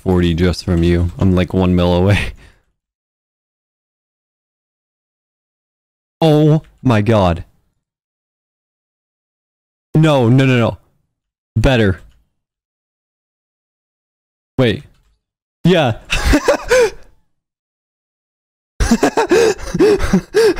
40 just from you. I'm like one mil away. Oh my god. No, no, no, no. Better. Wait. Yeah.